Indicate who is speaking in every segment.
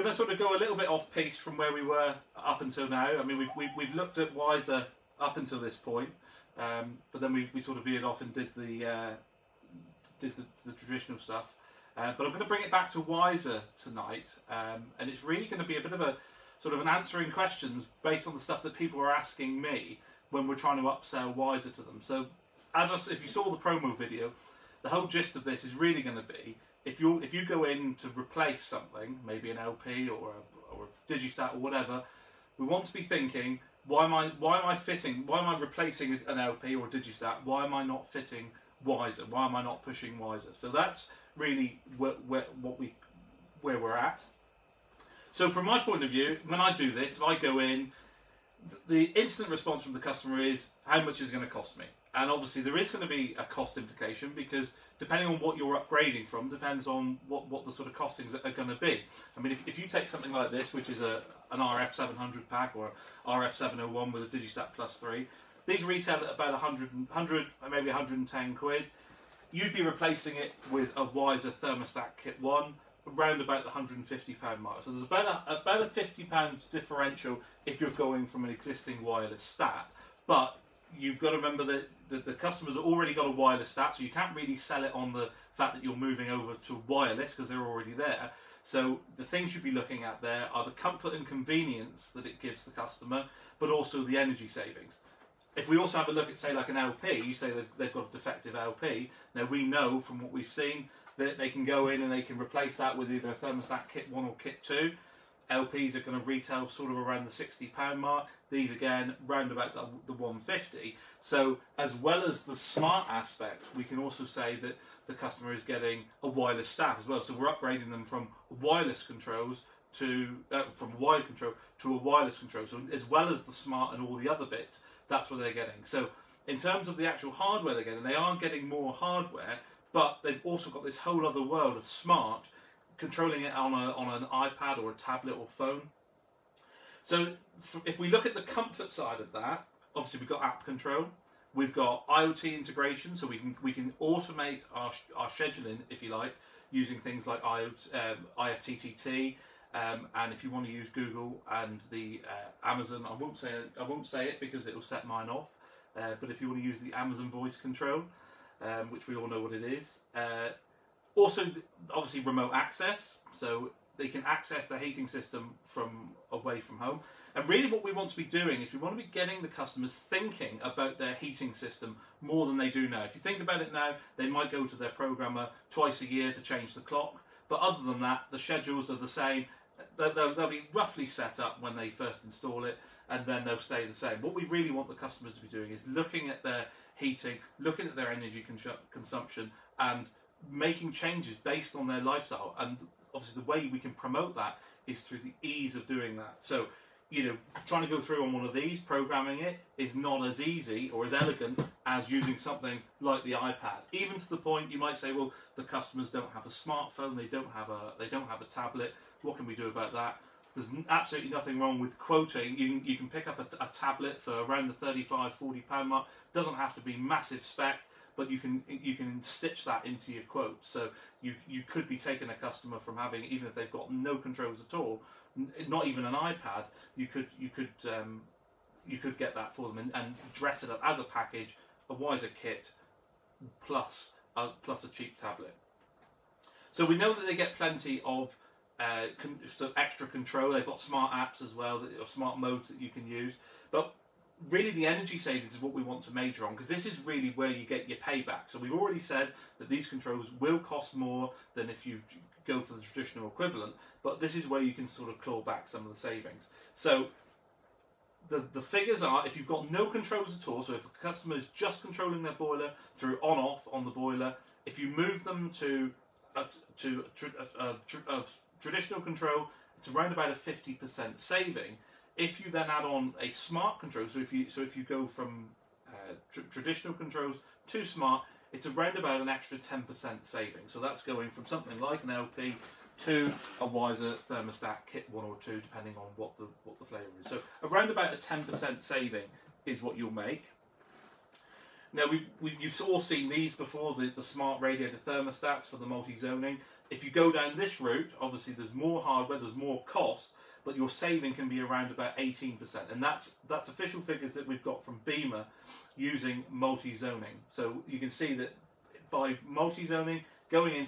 Speaker 1: going to sort of go a little bit off piece from where we were up until now. I mean, we've, we've, we've looked at Wiser up until this point, um, but then we, we sort of veered off and did the, uh, did the, the traditional stuff. Uh, but I'm going to bring it back to Wiser tonight, um, and it's really going to be a bit of a sort of an answering questions based on the stuff that people are asking me when we're trying to upsell Wiser to them. So, as I, if you saw the promo video, the whole gist of this is really going to be if you if you go in to replace something, maybe an LP or a, or a digistat or whatever, we want to be thinking why am I why am I fitting why am I replacing an LP or a digistat? Why am I not fitting Wiser? Why am I not pushing Wiser? So that's really where, where, what we where we're at. So from my point of view, when I do this, if I go in, the instant response from the customer is how much is it going to cost me? And obviously there is going to be a cost implication because depending on what you're upgrading from depends on what, what the sort of costings are going to be. I mean, if, if you take something like this, which is a an RF 700 pack or RF 701 with a Digistat Plus 3, these retail at about 100, 100 maybe 110 quid. You'd be replacing it with a Wiser thermostat kit 1 around about the 150 pound mark. So there's about a, about a 50 pound differential if you're going from an existing wireless stat. But you've got to remember that the, the customers have already got a wireless stat, so you can't really sell it on the fact that you're moving over to wireless because they're already there. So the things you'd be looking at there are the comfort and convenience that it gives the customer, but also the energy savings. If we also have a look at, say, like an LP, you say they've, they've got a defective LP. Now we know from what we've seen that they can go in and they can replace that with either a thermostat kit one or kit two. LPs are going to retail sort of around the £60 mark. These again, round about the, the 150 So as well as the smart aspect, we can also say that the customer is getting a wireless stat as well. So we're upgrading them from wireless controls to uh, from wired control to a wireless control. So as well as the smart and all the other bits, that's what they're getting. So in terms of the actual hardware they're getting, they are getting more hardware, but they've also got this whole other world of smart controlling it on, a, on an iPad or a tablet or phone. So if we look at the comfort side of that, obviously we've got app control, we've got IoT integration, so we can we can automate our, our scheduling, if you like, using things like IoT, um, IFTTT, um, and if you want to use Google and the uh, Amazon, I won't say it, I won't say it because it will set mine off. Uh, but if you want to use the Amazon voice control, um, which we all know what it is, uh, also, obviously, remote access, so they can access the heating system from away from home. And really, what we want to be doing is we want to be getting the customers thinking about their heating system more than they do now. If you think about it now, they might go to their programmer twice a year to change the clock, but other than that, the schedules are the same. They'll, they'll, they'll be roughly set up when they first install it, and then they'll stay the same. What we really want the customers to be doing is looking at their heating, looking at their energy consumption, and making changes based on their lifestyle. And obviously, the way we can promote that is through the ease of doing that. So, you know, trying to go through on one of these, programming it is not as easy or as elegant as using something like the iPad. Even to the point you might say, well, the customers don't have a smartphone, they don't have a they don't have a tablet. What can we do about that? There's absolutely nothing wrong with quoting. You can, you can pick up a, a tablet for around the 35, 40 pound mark. Doesn't have to be massive spec but you can you can stitch that into your quote. So you you could be taking a customer from having even if they've got no controls at all, not even an iPad. You could you could um, you could get that for them and, and dress it up as a package, a Wiser kit, plus a, plus a cheap tablet. So we know that they get plenty of uh, extra control. They've got smart apps as well, that, or smart modes that you can use. But really the energy savings is what we want to major on because this is really where you get your payback. So we've already said that these controls will cost more than if you go for the traditional equivalent, but this is where you can sort of claw back some of the savings. So the, the figures are if you've got no controls at all, so if the customer is just controlling their boiler through on off on the boiler, if you move them to a, to a, a, a traditional control, it's around about a 50% saving if you then add on a smart control, so if you so if you go from uh, tr- traditional controls to smart, it's around about an extra 10% saving. So that's going from something like an LP to a wiser thermostat kit one or two, depending on what the what the flavour is. So around about a 10% saving is what you'll make. Now we've, we've you've all seen these before the, the smart radiator thermostats for the multi-zoning. If you go down this route, obviously there's more hardware, there's more cost, but your saving can be around about 18%, and that's that's official figures that we've got from BEAMA using multi-zoning. So you can see that by multi-zoning, going in,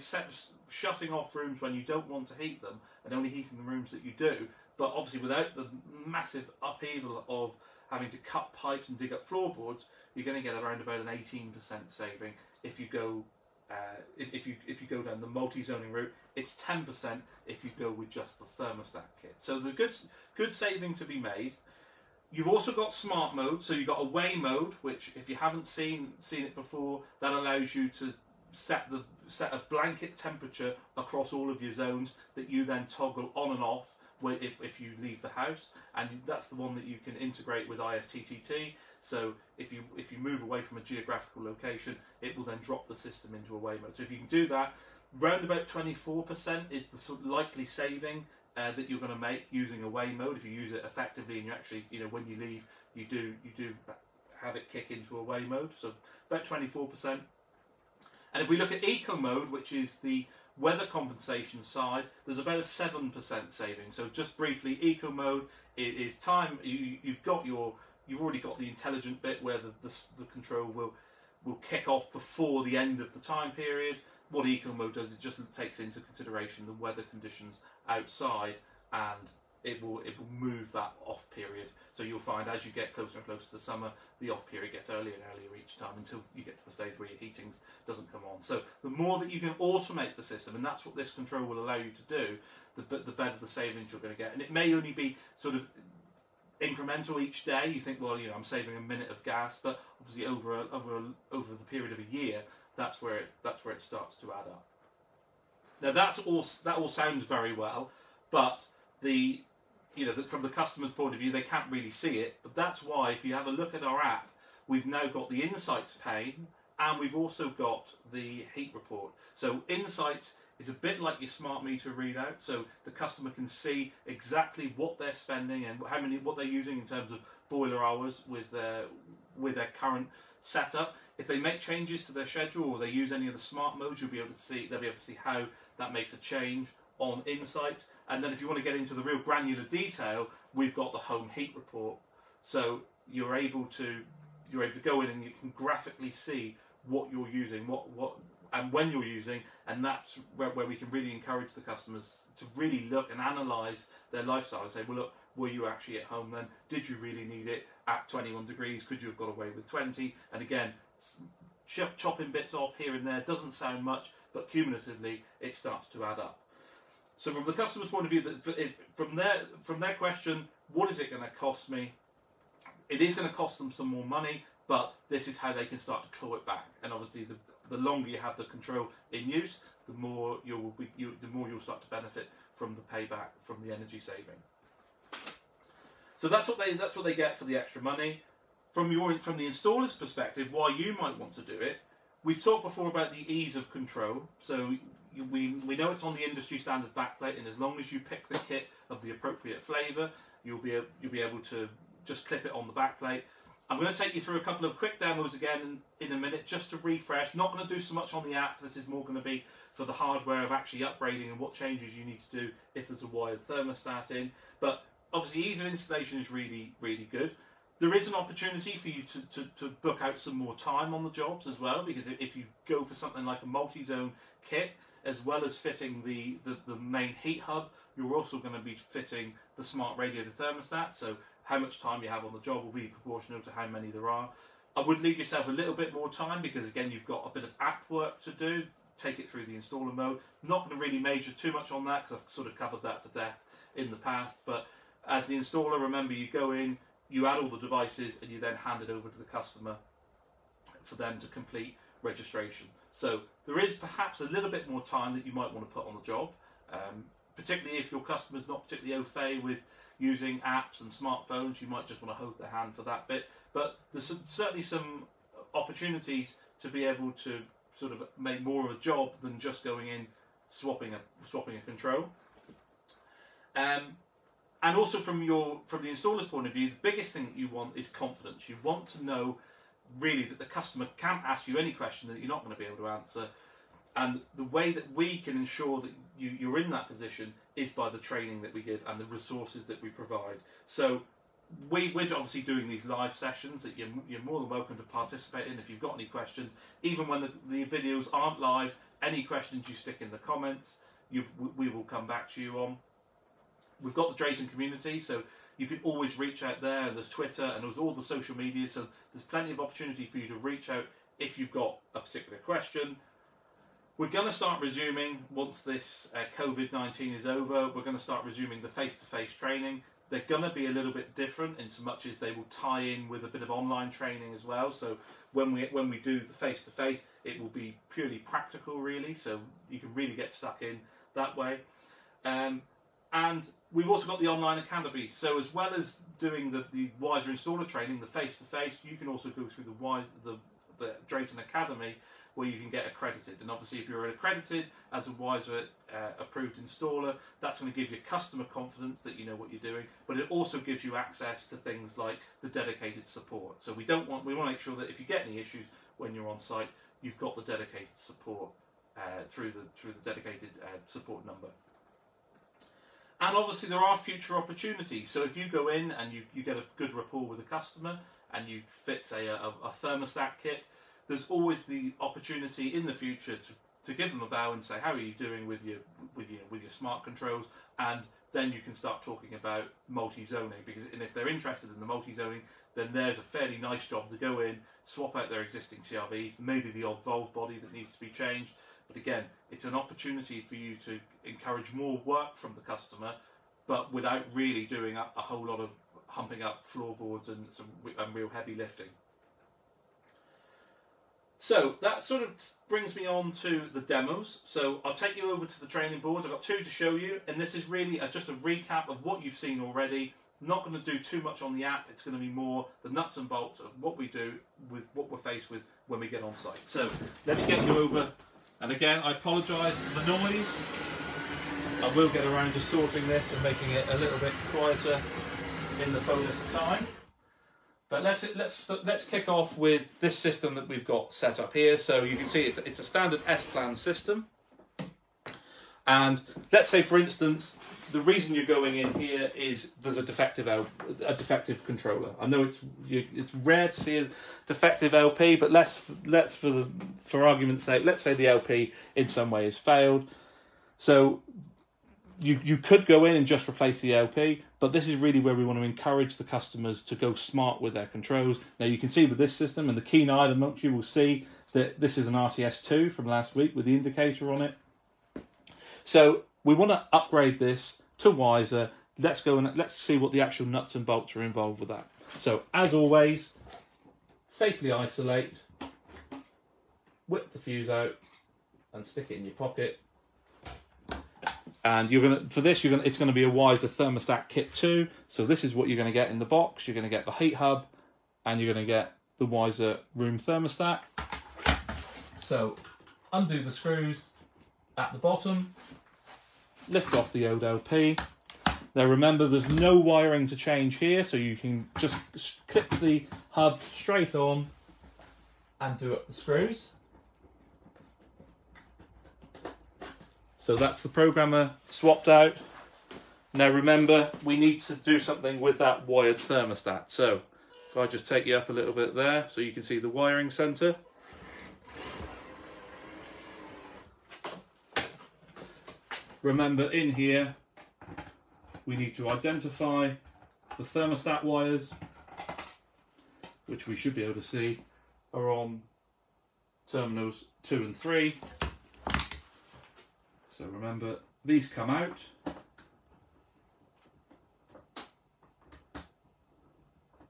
Speaker 1: shutting off rooms when you don't want to heat them, and only heating the rooms that you do, but obviously without the massive upheaval of having to cut pipes and dig up floorboards, you're going to get around about an 18% saving if you go uh, if, if, you if you go down the multi-zoning route. It's 10% if you go with just the thermostat kit. So there's a good good saving to be made. You've also got smart mode, so you've got away mode, which if you haven't seen seen it before, that allows you to set the set a blanket temperature across all of your zones that you then toggle on and off if, if you leave the house, and that's the one that you can integrate with IFTTT. So if you if you move away from a geographical location, it will then drop the system into away mode. So if you can do that, round about 24% is the sort of likely saving uh, that you're going to make using away mode. If you use it effectively, and you actually, you know, when you leave, you do you do have it kick into away mode. So about 24%. And if we look at eco mode, which is the weather compensation side, there's about a 7% saving. So just briefly, eco mode is time, you, have got your, you've already got the intelligent bit where the, the, the, control will, will kick off before the end of the time period. What eco mode does, it just takes into consideration the weather conditions outside and it will it will move that off period. So you'll find as you get closer and closer to summer, the off period gets earlier and earlier each time until you get to the stage where your heating doesn't come on. So the more that you can automate the system, and that's what this control will allow you to do, the the better the savings you're going to get. And it may only be sort of incremental each day. You think, well, you know, I'm saving a minute of gas, but obviously over a, over a, over the period of a year, that's where it that's where it starts to add up. Now that's all that all sounds very well, but the you know, from the customer's point of view, they can't really see it. But that's why, if you have a look at our app, we've now got the Insights pane and we've also got the heat report. So Insights is a bit like your smart meter readout, so the customer can see exactly what they're spending and how many what they're using in terms of boiler hours with their with their current setup. If they make changes to their schedule or they use any of the smart modes, you'll be able to see they'll be able to see how that makes a change on Insight. And then if you want to get into the real granular detail, we've got the home heat report. So you're able to you're able to go in and you can graphically see what you're using, what what and when you're using, and that's where, where we can really encourage the customers to really look and analyze their lifestyle and say, well, look, were you actually at home then? Did you really need it at 21 degrees? Could you have got away with 20? And again, chopping bits off here and there doesn't sound much, but cumulatively it starts to add up. So from the customer's point of view, from their from their question, what is it going to cost me? It is going to cost them some more money, but this is how they can start to claw it back. And obviously, the, the longer you have the control in use, the more you'll be, you, the more you'll start to benefit from the payback from the energy saving. So that's what they that's what they get for the extra money. From your from the installer's perspective, why you might want to do it. We've talked before about the ease of control. So we, we know it's on the industry standard backplate, and as long as you pick the kit of the appropriate flavour, you'll be you'll be able to just clip it on the backplate. I'm going to take you through a couple of quick demos again in a minute, just to refresh. Not going to do so much on the app. This is more going to be for the hardware of actually upgrading and what changes you need to do if there's a wired thermostat in. But obviously, ease of installation is really really good there is an opportunity for you to, to, to, book out some more time on the jobs as well because if you go for something like a multi-zone kit as well as fitting the, the, the main heat hub, you're also going to be fitting the smart radiator thermostat. So how much time you have on the job will be proportional to how many there are. I would leave yourself a little bit more time because again you've got a bit of app work to do. Take it through the installer mode. Not going to really major too much on that because I've sort of covered that to death in the past. But as the installer, remember you go in, you add all the devices, and you then hand it over to the customer for them to complete registration. So there is perhaps a little bit more time that you might want to put on the job, um, particularly if your customer's not particularly au fait with using apps and smartphones. You might just want to hold their hand for that bit. But there's some, certainly some opportunities to be able to sort of make more of a job than just going in swapping a swapping a control. Um, and also from your from the installer's point of view, the biggest thing that you want is confidence. You want to know really that the customer can't ask you any question that you're not going to be able to answer. And the way that we can ensure that you, you're in that position is by the training that we give and the resources that we provide. So we, we're obviously doing these live sessions that you're, you're more than welcome to participate in if you've got any questions. Even when the, the videos aren't live, any questions you stick in the comments, you, we will come back to you on. We've got the Drayton community, so you can always reach out there. And there's Twitter and there's all the social media, so there's plenty of opportunity for you to reach out if you've got a particular question. We're going to start resuming once this uh, COVID 19 is over. We're going to start resuming the face to face training. They're going to be a little bit different in so much as they will tie in with a bit of online training as well. So when we when we do the face to face, it will be purely practical, really. So you can really get stuck in that way. Um, and we've also got the online academy. So as well as doing the, the Wiser installer training, the face to face, you can also go through the Wise the the Drayton Academy where you can get accredited. And obviously, if you're accredited as a Wiser uh, approved installer, that's going to give you customer confidence that you know what you're doing. But it also gives you access to things like the dedicated support. So we don't want we want to make sure that if you get any issues when you're on site, you've got the dedicated support uh, through the through the dedicated uh, support number. And obviously, there are future opportunities. So if you go in and you, you get a good rapport with a customer and you fit, say, a, a thermostat kit, there's always the opportunity in the future to, to give them a bow and say, "How are you doing with your with your with your smart controls?" And then you can start talking about multi-zoning because, and if they're interested in the multi-zoning, then there's a fairly nice job to go in, swap out their existing TRVs, maybe the odd valve body that needs to be changed. But again, it's an opportunity for you to encourage more work from the customer, but without really doing a, a whole lot of humping up floorboards and some and real heavy lifting. So that sort of brings me on to the demos. So I'll take you over to the training boards. I've got two to show you, and this is really a, just a recap of what you've seen already. Not going to do too much on the app. It's going to be more the nuts and bolts of what we do with what we're faced with when we get on site. So let me get you over. And again, I apologise for the noise. I will get around to sorting this and making it a little bit quieter in the fullness of time. But let's let's let's kick off with this system that we've got set up here. So you can see it's it's a standard S plan system. And let's say, for instance, the reason you're going in here is there's a defective a defective controller. I know it's it's rare to see a defective LP, but let's let's for the for argument's sake, let's say the LP in some way has failed. So you you could go in and just replace the LP, but this is really where we want to encourage the customers to go smart with their controls. Now you can see with this system, and the keen-eyed amongst you will see that this is an RTS2 from last week with the indicator on it. So we want to upgrade this to Wiser. Let's go and let's see what the actual nuts and bolts are involved with that. So as always, safely isolate, whip the fuse out, and stick it in your pocket and you're gonna for this you're gonna it's gonna be a Wiser thermostat kit too. So this is what you're gonna get in the box. You're gonna get the heat hub, and you're gonna get the Wiser room thermostat. So undo the screws at the bottom, lift off the old LP. Now remember, there's no wiring to change here, so you can just clip the hub straight on and do up the screws. So that's the programmer swapped out. Now remember, we need to do something with that wired thermostat. So if I just take you up a little bit there, so you can see the wiring center. Remember in here, we need to identify the thermostat wires, which we should be able to see are on terminals two and three. So remember, these come out.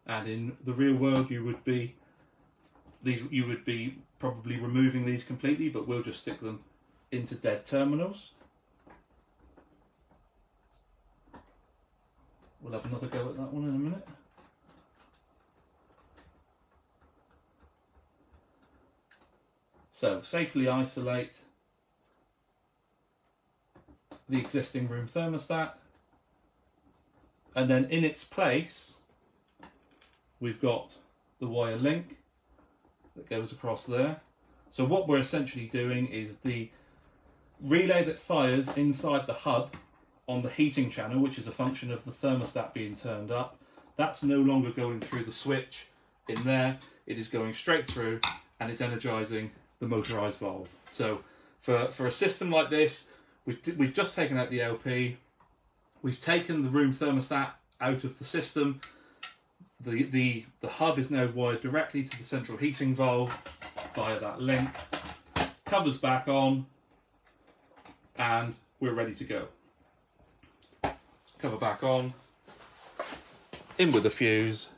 Speaker 1: And in the real world, you would be these you would be probably removing these completely, but we'll just stick them into dead terminals. We'll have another go at that one in a minute. So safely isolate the existing room thermostat. And then in its place, we've got the wire link. that goes across there. So what we're essentially doing is the relay that fires inside the hub on the heating channel, which is a function of the thermostat being turned up, that's no longer going through the switch in there. It is going straight through and it's energizing the motorized valve. So for, for a system like this, we've, we've just taken out the LP, we've taken the room thermostat out of the system, the, the, the hub is now wired directly to the central heating valve via that link, covers back on, and we're ready to go. Cover back on, in with the fuse,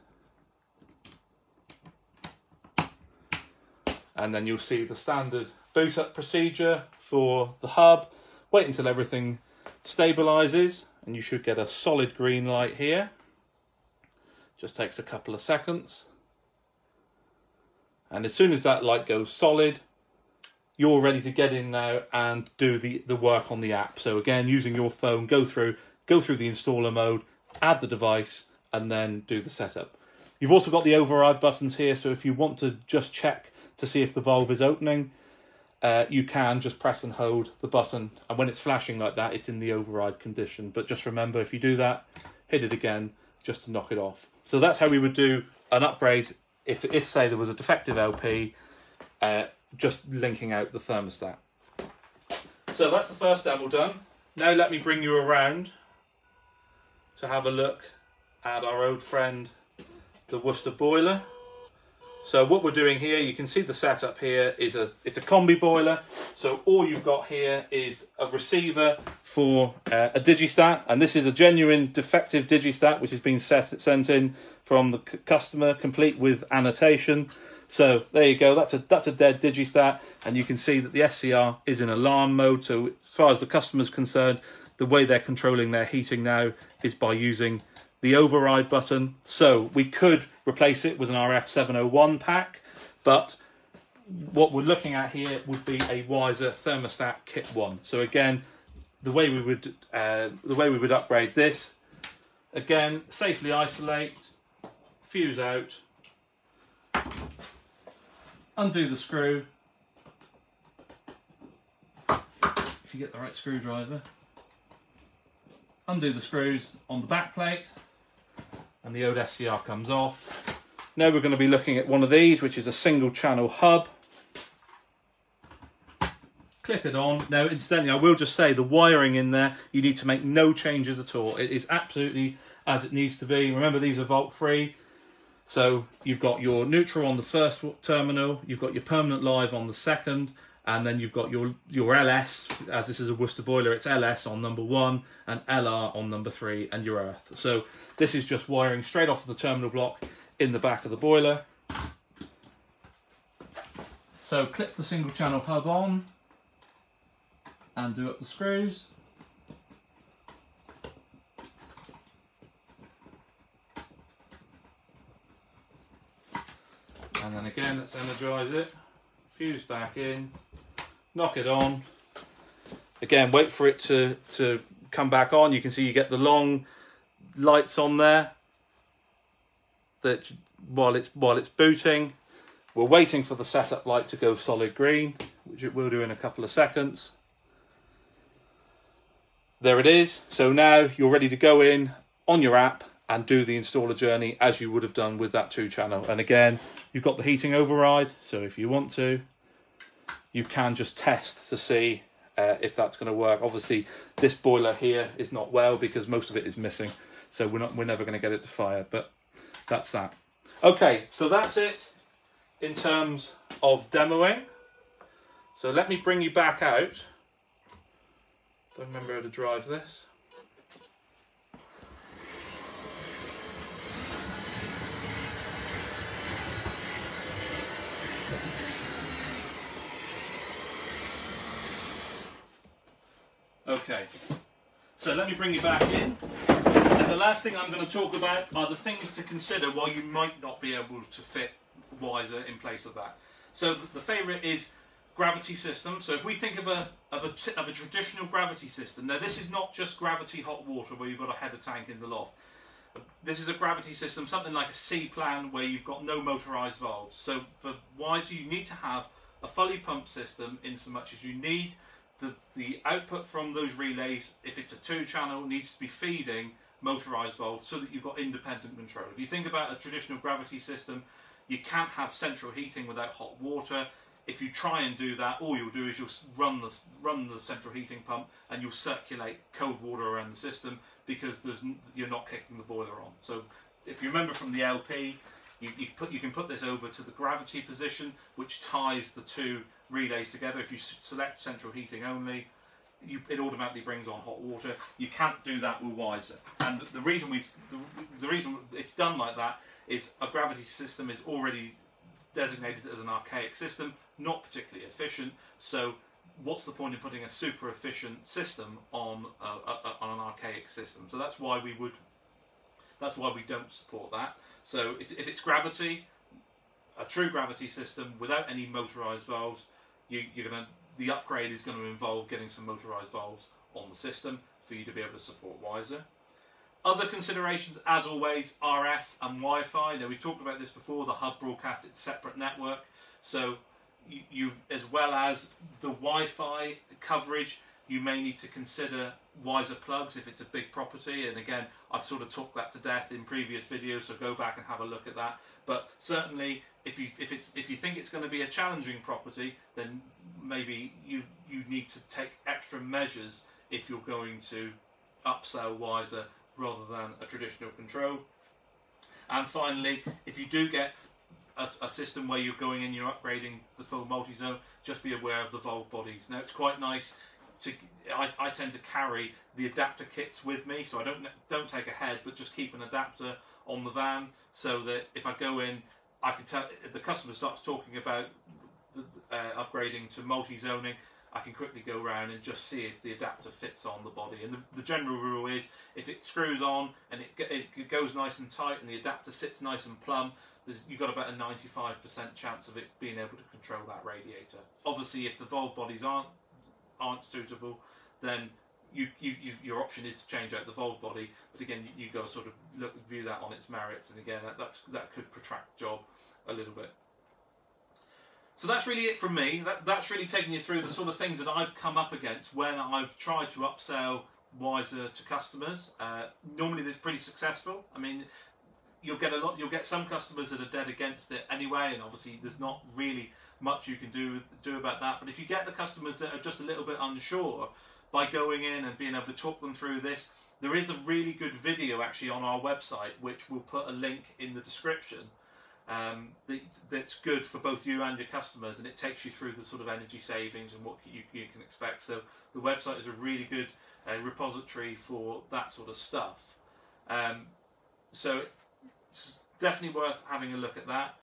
Speaker 1: and then you'll see the standard boot up procedure for the hub. Wait until everything stabilizes and you should get a solid green light here. Just takes a couple of seconds. And as soon as that light goes solid, you're ready to get in now and do the, the work on the app. So again, using your phone, go through, go through the installer mode, add the device, and then do the setup. You've also got the override buttons here, so if you want to just check to see if the valve is opening, uh, you can just press and hold the button. And when it's flashing like that, it's in the override condition. But just remember, if you do that, hit it again just to knock it off. So that's how we would do an upgrade if, if say, there was a defective LP, uh, just linking out the thermostat. So that's the first demo done. Now let me bring you around to have a look at our old friend, the Worcester boiler. So what we're doing here, you can see the setup here is a it's a combi boiler. So all you've got here is a receiver for uh, a digistat, and this is a genuine defective digistat which has been set sent in from the customer, complete with annotation. So there you go. That's a that's a dead digistat, and you can see that the SCR is in alarm mode. So as far as the customer's concerned, the way they're controlling their heating now is by using the override button. So we could replace it with an RF701 pack, but what we're looking at here would be a Wiser thermostat kit one. So again, the way we would uh, the way we would upgrade this, again, safely isolate, fuse out, undo the screw. If you get the right screwdriver, undo the screws on the back plate and the old SCR comes off. Now we're going to be looking at one of these, which is a single channel hub. Clip it on. Now, incidentally, I will just say the wiring in there, you need to make no changes at all. It is absolutely as it needs to be. Remember, these are volt free. So you've got your neutral on the first terminal, you've got your permanent live on the second, and then you've got your your LS, as this is a Worcester boiler, it's LS on number one and LR on number three, and your earth. So this is just wiring straight off the terminal block in the back of the boiler. So clip the single channel hub on and do up the screws. And then again, let's energise it. Fuse back in knock it on. Again, wait for it to, to come back on. You can see you get the long lights on there that while it's while it's booting. We're waiting for the setup light to go solid green, which it will do in a couple of seconds. There it is. So now you're ready to go in on your app and do the installer journey as you would have done with that two channel. And again, you've got the heating override. So if you want to, you can just test to see uh, if that's going to work. Obviously, this boiler here is not well because most of it is missing, so we're not we're never going to get it to fire. But that's that. Okay, so that's it in terms of demoing. So let me bring you back out. If I remember how to drive this. Okay, so let me bring you back in. And the last thing I'm going to talk about are the things to consider while you might not be able to fit Wiser in place of that. So the favourite is gravity system. So if we think of a, of a of a traditional gravity system, now this is not just gravity hot water where you've got a header tank in the loft. This is a gravity system, something like a C plan where you've got no motorized valves. So for Wiser, you need to have a fully pumped system in so much as you need the, the output from those relays, if it's a two channel, needs to be feeding motorized valves so that you've got independent control. If you think about a traditional gravity system, you can't have central heating without hot water. If you try and do that, all you'll do is you'll run the run the central heating pump and you'll circulate cold water around the system because there's you're not kicking the boiler on. So if you remember from the LP, you, you, put, you can put this over to the gravity position, which ties the two relays together. If you select central heating only, you, it automatically brings on hot water. You can't do that with Wiser. And the, reason we, the, the reason it's done like that is a gravity system is already designated as an archaic system, not particularly efficient. So what's the point in putting a super efficient system on a, a, on an archaic system? So that's why we would that's why we don't support that. So if, if it's gravity, a true gravity system without any motorized valves, you, you're gonna the upgrade is going to involve getting some motorized valves on the system for you to be able to support Wiser. Other considerations, as always, RF and Wi-Fi. Now we've talked about this before. The hub broadcast it's separate network, so you as well as the Wi-Fi coverage, you may need to consider wiser plugs if it's a big property. And again I've sort of talked that to death in previous videos so go back and have a look at that. But certainly if you if it's if you think it's going to be a challenging property then maybe you you need to take extra measures if you're going to upsell wiser rather than a traditional control. And finally if you do get a, system where you're going in, you're upgrading the full multi-zone, just be aware of the valve bodies. Now it's quite nice to I, I tend to carry the adapter kits with me, so I don't don't take a head, but just keep an adapter on the van so that if I go in, I can tell the customer starts talking about the, uh, upgrading to multi-zoning. I can quickly go around and just see if the adapter fits on the body. And the, the general rule is if it screws on and it, it goes nice and tight and the adapter sits nice and plumb, you've got about a 95% chance of it being able to control that radiator. Obviously, if the valve bodies aren't aren't suitable, then you, you, you, your option is to change out the valve body. But again, you, you got to sort of look, view that on its merits, and again, that, that's that could protract job a little bit. So that's really it from me. That, that's really taking you through the sort of things that I've come up against when I've tried to upsell Wiser to customers. Uh, normally, they're pretty successful. I mean, you'll get a lot. You'll get some customers that are dead against it anyway, and obviously, there's not really much you can do do about that. But if you get the customers that are just a little bit unsure, by going in and being able to talk them through this, there is a really good video actually on our website, which we'll put a link in the description. Um, that, that's good for both you and your customers, and it takes you through the sort of energy savings and what you, you can expect. So the website is a really good uh, repository for that sort of stuff. Um, so definitely worth having a look at that.